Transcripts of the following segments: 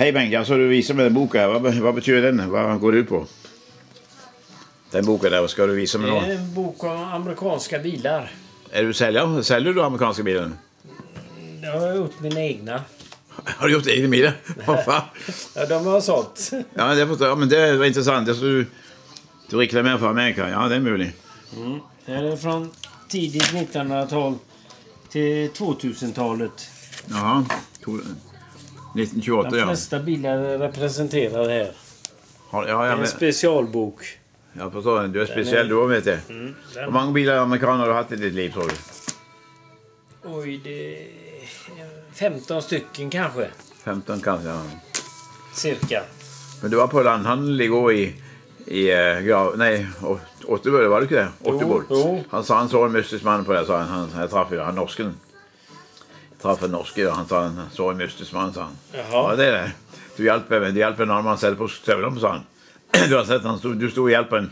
Hej Bengt, alltså du visar mig en bok här. Vad, vad betyder den? Vad går det ut på? Den boken där, vad ska du visa mig Det då? är en bok om amerikanska bilar. Är du säljare? Säljer du amerikanska bilar? Det har jag gjort mina egna. Har du gjort det i din bil? Vad fan? Ja, de har jag sålt. Ja, det, jag. men det var intressant. Alltså, du, du reklamerar för Amerika. Ja, det är möjligt. Det är från tidigt 1900-tal till 2000-talet. Jaha. Tog- 1928 De ja. flesta bilar är representerade här. Har- Ja, Det ja, är en specialbok. jag förstår. Du är speciell du vet det. Mm, Hur många bilar amerikaner har du haft i ditt liv tror du? oj, det är 15 stycken kanske. 15 kanske. Ja. Cirka. Men du var på landhandel igår i, i uh, Grav... Nej, Å- Otterborg, var du inte det? Jo. Han sa han såg en mystisk man på det, sa han. han jag träffade han norsken. Träffade en norske och han sa han såg en mystisk man, sa han. Ja, Jaha. det är det. Du hjälper, du hjälper en annan sätter på stövlarna, sa han. Du har sett han stod, du stod och hjälper en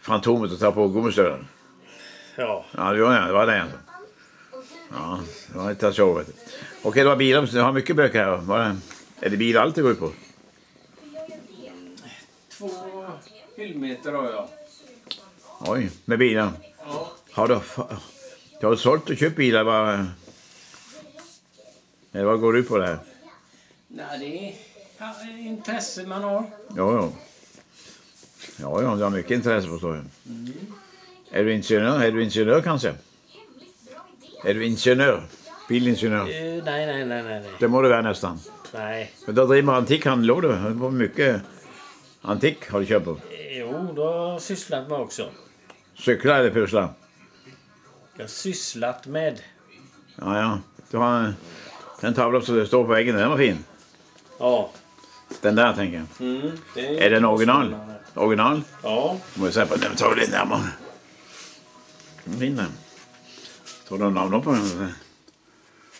Fantomet att ta på gummistövlarna. Ja. Ja, det var det. Det var det alltså. Ja, det var lite show, vet du. Okej, det var bilar. Du har mycket böcker här. Var det, är det bilar allt det går ut på? Två hyllmeter har jag. Oj, med bilar. Ja. Har du, har du sålt och köpt bilar? Eller vad går du på det här? Nej, det är intresse man har. Ja, ja. Ja, ja, du har mycket intresse förstår jag. Är du ingenjör? Är du ingenjör kanske? Är du ingenjör? Bilingenjör? Eh, nej, nej, nej, nej. nej. Det må du vara nästan. nej. Men du driver antikhandel du. Det var mycket antik har du köpt. Eh, Jo, det har jag sysslat med också. Cyklar eller pusslar? Jag har sysslat med. Ja, ja. Du har en, en tavla som står på väggen. Den var fin. Ja. Den där tänker jag. Mm, det Är den original? Original? Ja. Må jag säga på den. Ta lite närmare. Den fin den. Står det namn på den?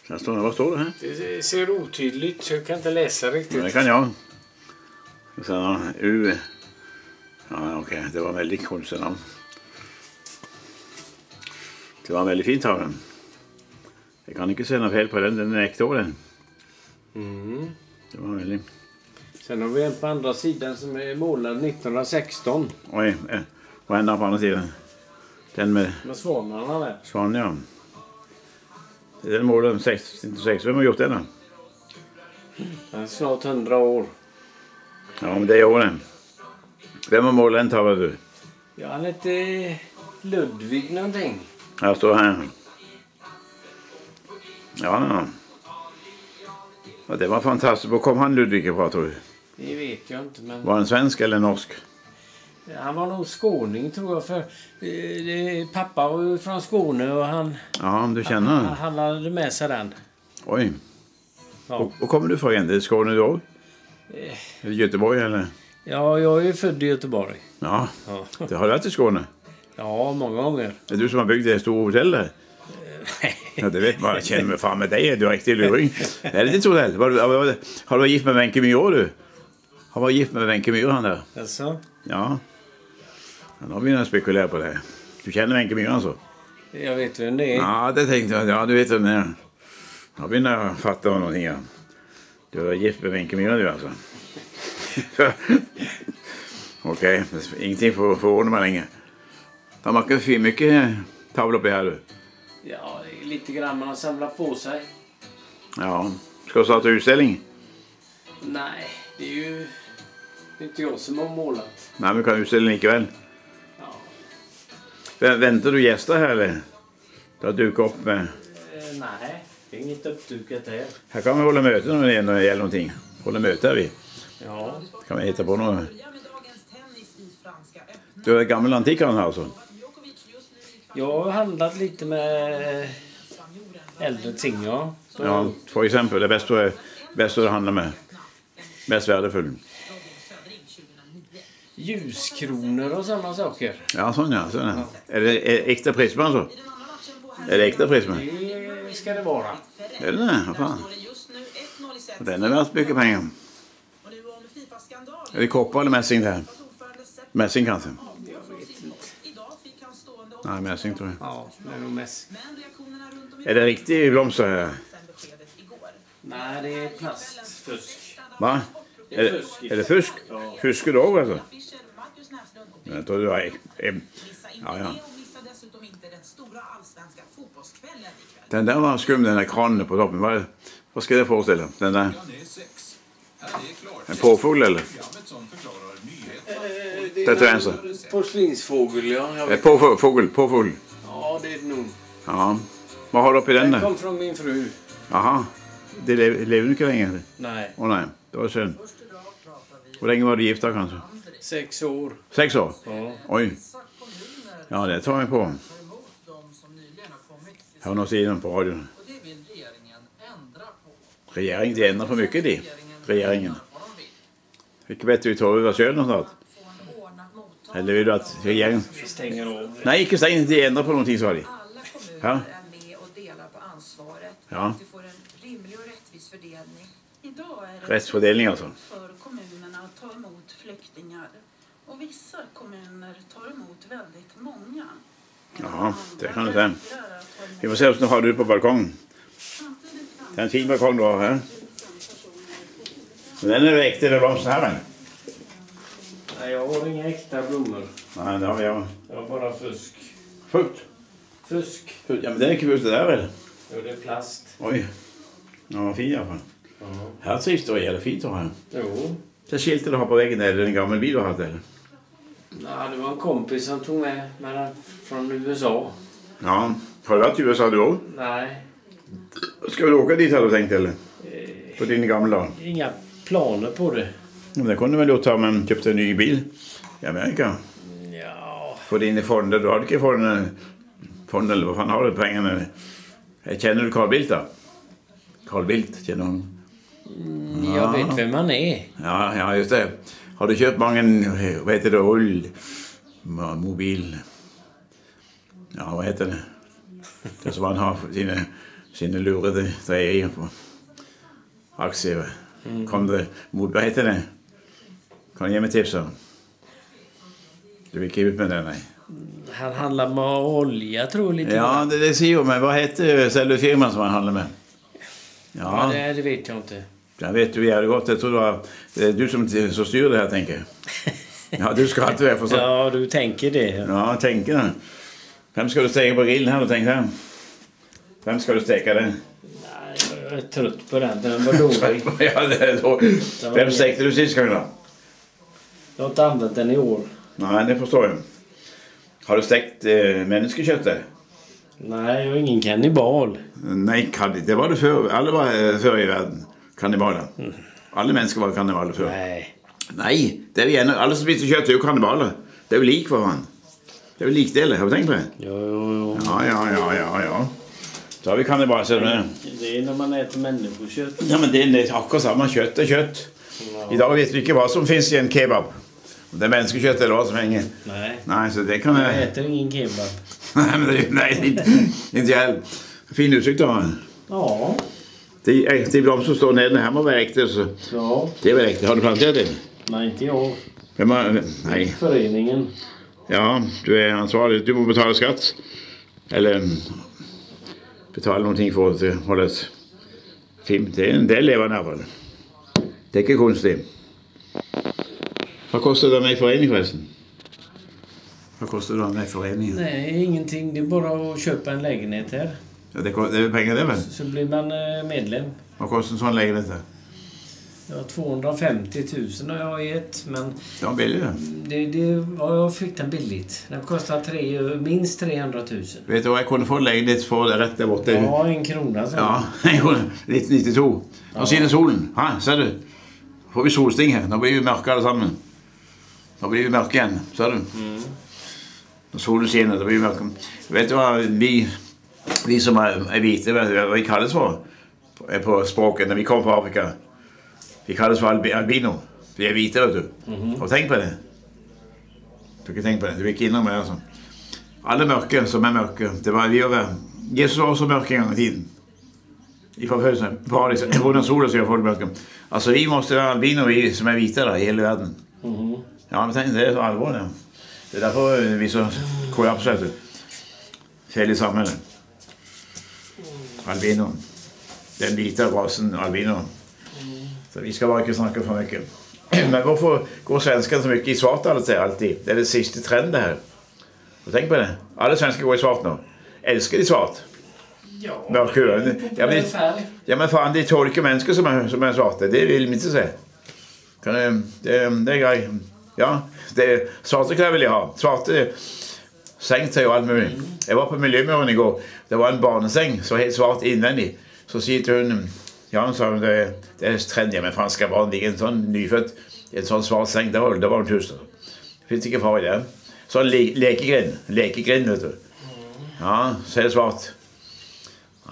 Sen står det, vad står det här? Det ser otydligt så jag kan inte läsa Ja, det riktigt. kan jag. Sen U. Ja, okej. Det var väldigt konstigt namn. Det var en väldigt fin tavla. Jag kan inte se något fel på den. Den är äkta den. Mm. Det var väldigt... Sen har vi en på andra sidan som är målad 1916. Oj, eh, vad hände på andra sidan? Den med Med svanarna där. svan, ja. Den målade 66. Vem har gjort den då? Den är snart 100 år. Ja, men det är åren. Vem har målat den tavlan du? Ja, han heter Ludvig någonting. Här står här. Ja, ja. Det var fantastiskt. Var kom han Ludvig ifrån tror du? Det vet jag inte men... Var han svensk eller norsk? Han var nog skåning tror jag för eh, pappa var från Skåne och han, Ja, du känner han, han hade med sig den. Oj. Ja. Och, och kommer du ifrån igen? Det är Skåne du också? Eh. Göteborg eller? ja, jag är ju född i Göteborg. Ja, Ja, det har du varit i Skåne. ja många gånger. Det är du som har byggt det stora hotellet. Ja, det vet man. Jag känner mig fan med dig. Du är riktig luring. Är det hotell? Var du, har du- har du varit gift med Wenche Myhr du? Har varit gift med Wenche Myhr han där? Alltså, Ja. Då har vi nog spekulerat på det. Du känner Wenche Myhr alltså? jag vet vem det är. Ja, det tänkte jag. Ja, du vet vem det är. Då har vi nog fattat någonting. Ja. Du var gift med Wenche Myhr du alltså? Okej, okay. ingenting får förvåna mig längre. Kan få mycket tavlor på här du. Ja, det är lite grann man har samlat på sig. Ja. Ska du starta utställning? Nej, det är ju inte jag som har målat. Nej, men kan utställning ikväll. Ja. Vä- Väntar du gäster här eller? Du har dukat upp med... Eh, nej, det är inget uppdukat här. Här kan vi hålla möten om det är- det gäller någonting. Hålla möte här vi. Ja, Kan vi hitta på något. Du är gammal här alltså? Jag har handlat lite med spanjoren. äldre ting, ja. Så- Ja, för exempel. Det bästa är bästa du handlar med. Mest värdefull. Robin Södring 2009. Ljuskronor och sådana saker. Ja, sån ja. Sån ja. Är det äkta prisma alltså? I den andra matchen på Är det äkta prisma? Det ska det vara. Är det det? Vad fan? står det just nu 1-0 i set. Den är värd mycket pengar. Är det koppar eller mässing det här? Mässing kanske? Idag Nej, mässing tror jag. Ja, det är nog mest. Men reaktionerna runt om i Är det riktig blomster här? Nej, det är plastfusk. Va? Det Är är det, fusk. är det fusk? Också alltså? Jag tror det var... Ja, ja. den stora allsvenska fotbollskvällen ikväll. Den där var skum den där kranen på toppen. Vad, vad ska det föreställa? Den där? En påfågel eller? Det till vänster. Porslinsfågel, ja. Jag Eh, vet. Påfågel, påfågel. Ja, det är det nog. Ja. Vad har du uppe i den Den kom från min fru. Jaha. Det lever, du inte längre? Nej, Åh nej, det var synd. Hur länge var du gift då kanske? sex år. Sex år? Ja. Oj. Ja, det tar jag på. Har någon sidan på radion. Det regeringen ändra på. Regeringen de ändrar för mycket de. Regeringen. Vilket bättre vi tar över kölen snart. Få en ordnad mottagning. Eller vill du att regeringen... Vi stänger av. Nej, inte stäng de ändrar på någonting de. Alla kommuner Ja. är med och delar på ansvaret. Ja. Att vi får en rimlig och rättvis fördelning. Idag är det Rättsfördelning alltså. för kommunerna att ta emot flyktingar. Och vissa kommuner tar emot väldigt många. Ja, det kan du säga. Vi får se vad du har du på balkongen. Det är en fin balkong du har här. Men den är väckt eller blomster här än? Nej, jag har inga äkta blommor. Nej, det har jag. Jag har bara fusk. Fullt. Fusk. Fullt. Ja, men det är kul det där väl? Jo, det är plast. Oj. Ja, vad fin i alla fall. Ja. Här trivs du jävla fint att ha. Jo. Det skyltet du har på väggen där, är det en gammal bil du har haft eller? Nej, det var en kompis som tog med mig från USA. Ja. Har du varit i USA du också? Nej, Ska du åka dit har du tänkt eller? På din gamla inga planer på det. Ja, det kunde väl gjort om man köpte en ny bil i Amerika. Ja, Få in i fonder. Du har inte fonden, fond eller vad fan har du pengarna? Eh, Känner du Carl Bildt då? Carl Bildt, känner du honom? jag vet vem han är. Ja, ja, just det. Har du köpt många, vad heter det, mo- mobil... Ja, vad heter det? Det som man har sina, sina lurade grejer på. Aktier. Kom det, vad heter det? Kan du ge mig tips då? Du gick ut med det, nej. Han handlar med olja tror jag lite Ja, det, det ser jag, men vad heter säljfirman som han handlar med? Ja, Ja, det, det vet jag inte. jag vet du jävligt gott. Jag tror det, var, det är du som, som styr det här, tänker jag. Ja, du ska alltid vara för så. Ja, du tänker det. Ja, jag tänker det. Vem ska du steka på grillen här tänkte jag? Vem ska du steka den? Nej, jag är trött på den. Den var dålig. ja, det är då. Vem stekte du sist gång då? Jag har inte använt den i år. Nej, det förstår jag. Har du stekt eh, människokött där? Nej, jag är ingen kannibal. Nej, det var det förr. Alla var eh, förr i världen kannibaler. Alla människor var kannibaler förr. Nej. Nej, det är vi ännu. Alla som spiser kött är ju kannibaler. Det är väl lik fan. Det är väl likdelar, har du tänkt på det? Jo, jo, jo. Ja, ja, ja, ja, ja. Så har vi kannibaler, ser du det? Är när man äter människokött. Ja, men det är akkurat samma. Kött är kött. Idag vet vi inte vad som finns i en kebab. Det är människokött eller vad som hänger. Nej. Nej, så det kan Jag jag... äter ingen kebab. Nej, men det, nej, inte, inte jag heller. Fin utsikt har. Ja. Det är, det är de som står nere här med vägte, så Ja. det är vägte. Har du planterat det? Nej, inte jag. Vem har, nej. Föreningen. Ja, du är ansvarig. Du får betala skatt. Eller betala någonting för att hålla ett film. Det är en del levande i alla fall. Det är inte konstigt. Vad kostar det med i förening förresten? Vad kostar det med i föreningen? Nej, ingenting. Det är bara att köpa en lägenhet här. Ja, det, det är pengar det väl? Så blir man eh, medlem. Vad kostar en sån lägenhet? där? Ja, 250 000 har jag gett, men Ja, billigt det. det, ja, jag fick den billigt. Den kostar tre, minst 300 000. Vet du vad jag kunde få en lägenhet för där rätt där borta? Ja, en krona. Så. Ja, 1992. Och ser ni solen? Ha, ser du? får vi solsting här. Då blir vi mörka allesammans. Då blir vi mörka igen. Ser du? När solen skener, då blir vi mörka. Vet du vad vi, vi som är, vita, vad vi kallas för på, på språket när vi kom från Afrika? Vi kallas för albi, albino. Vi är vita, vet du. Har du tänkt på det? Du kan tänka på det. Du gick inom mig alltså. Alla mörka som är mörka, det var vi var Jesus var så mörk en gång i tiden. I förföljelsen. Paradis. Runt solen så jag folk mörka. Alltså vi måste vara albino vi som är vita där, i hela världen. Mhm. Ja, men tänk, det är så allvarligt. Det är därför vi så kollaps, vet du. Fel i samhället. Albino. Den vita rasen albino. Så vi ska bara inte snacka för mycket. Men varför går svenskan så mycket i svart alltid? Det är det sista trenden här. Och tänk på det. Alla svenskar går i svart nu. Älskar de svart? Ja, Mörk hud. det är en Ja, men-. Ja men fan, det är tolka människor som är, som är svarta. Det vill de inte se. Det, det, det är grej. Ja, det är, svarta kläder vill jag ha. Svarta eh, sängträ och allt möjligt. Jag var på Miljömuren igår. Det var en barnsäng som var helt svart invändigt. Så säger hon, ja hon sa det, det är trendigt med men fan ska barn ligga i en sån nyfödd, i en sån svart säng. Det var, det var hon tyst. Det finns ingen fara i det. Sån le, lekegrind, lekegrind vet du. Ja, så är det svart.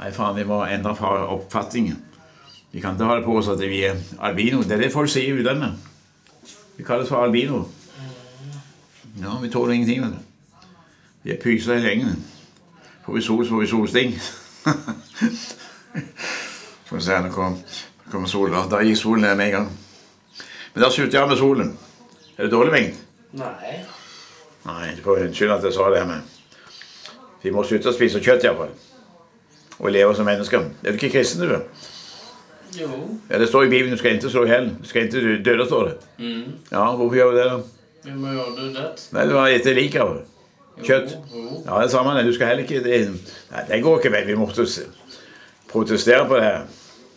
Nej, fan, vi må ändra på uppfattningen. Vi kan inte hålla på så att vi är albino. Det är det folk säger i utlandet. Vi kallas för albino. Ja, vi tål ingenting. Du. Vi är pysa i längden. Får vi sol så får vi solsting. Får vi se, nu kommer, nu kommer solen. Där gick solen ner med en gång. Men där slutar jag med solen. Är det dålig mängd? Nej. Nej, det var synd att jag sa det här med. Vi måste sluta spisa kött i alla fall. Och leva som människa. Är du inte kristen du? Jo. Ja, det står i Bibeln, du ska inte slå ihjäl. Du ska inte döda, står det. Mm. Ja, varför gör du det då? Vem har jag dödat? Nej, det var inte lika. va? Kött. Jo. Ja, det är samma där. Du ska heller inte... Det, nej, det går inte. Vi måste protestera på det här.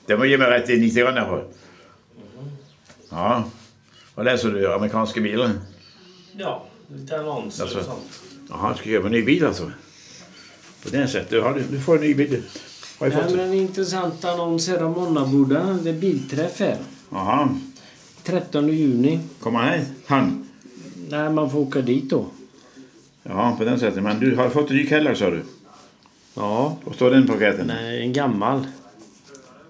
Det må ge mig rätt i lite grann fall. Ja. Vad läser du? Amerikanska bilar? Ja, lite annonser Alltså. och sånt. Jaha, ska du köpa en ny bil alltså? På det sättet. Du, har, du får en ny bil. Har jag Nej, fått? men en intressant annons här om Monnaboda. Det är bilträff här. Jaha. 13 juni. Kommer han hit? Han? Nej, man får åka dit då. Ja, på den sättet. Men du har fått en ny Cadillac sa du? Ja. Vad står den på paketen? Nej, en gammal.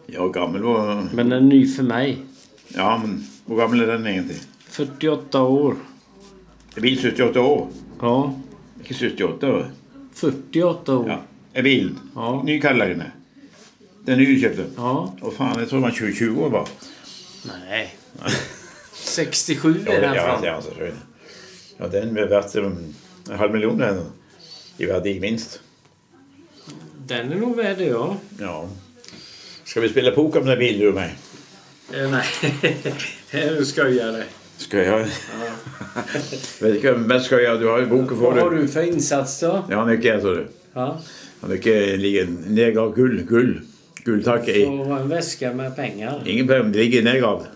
Ja, gammal var... Men en ny för mig. Ja, men hur gammal är den egentligen? 48 år. Är bil 78 år? Ja. Inte 78 år? 48 år. Ja. Är bil? Ja. Ny Cadillac den är? Du köpte? Ja. Åh fan, jag tror man 20, 20 år bara. Nej. 67 Ja, är den ja, ja, alltså, ja, den är värt en halv miljon den. I värde minst. Den är nog värd det, ja. Ja. Ska vi spela poker med den bilen du och mig? Eh, nej, skojar. Ska jag? Vet inte, men ska jag? Du har ju boken för Vad har du för insats då? Ja, mycket så du. Ja. Ja, Mycket ligger nedgravd guld. Guld. Guldtacka i. Och en väska med pengar. Ingen pengar, det ligger nedgravt.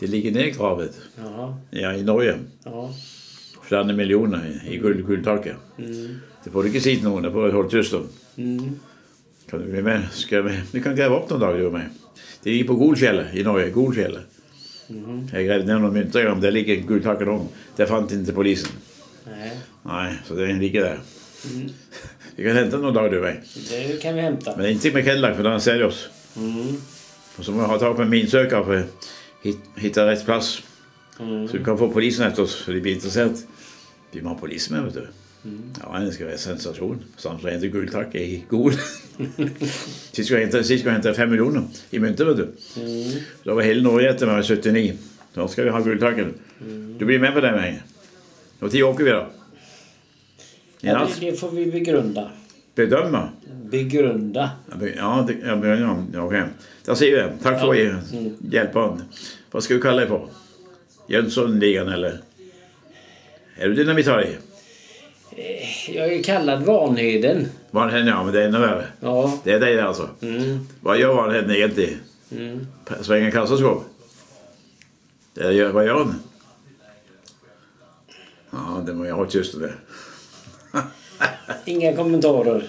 Det ligger nedgravet. Jaha. Ja, i Norge. Ja. Flera miljoner i guld, guldtacka. Mm. Det får du inte säga till någon, det får du hålla tyst om. Mm. Kan du bli med? Ska vi, vi kan gräva upp någon dag du och mig. Det ligger på Golkälla i Norge. Golkälla. Mhm. Jag grävde ner några myntor om det ligger guldtackan om. Det fann inte polisen. Nej, Nej, så den ligger där. Mm. Vi kan hämta någon dag du mig. det kan vi hämta. Men inte med Cadillac för den säljer oss. Mm. Och så må jag ha tag på en minsökare för att hit- hitta rätt plats. Mm. Så vi kan få polisen efter oss så det blir intressant. Vi må ha polis med vet du. Mm. Ja, det ska vara en sensation. Samt så inte guldtacka i guld. Sist jag hämta- sist jag hämta fem miljoner i myntor vet du. Mm. Då var hela Norge efter mig 79. Då ska vi ha guldtacken. Mm. Du blir med på det med. Och till åker vi då. Ja, det, det får vi begrunda. Bedöma. Begrunda. Ja, det, ja, ja, ja, okej. Där ser vi. Tack för Ja. Mm. hjälpa. Vad ska vi kalla dig för? Jönssonligan eller? Är du dynamitarie? Jag är kallad Vanheden. Vanheden, ja, men det är ännu värre. Ja. Det är dig alltså. Mm. Vad gör Vanheden egentligen? Mm. Svänger kassaskåp? Det gör, vad gör han? Ja, det må jag ha tyst det. Inga kommentarer.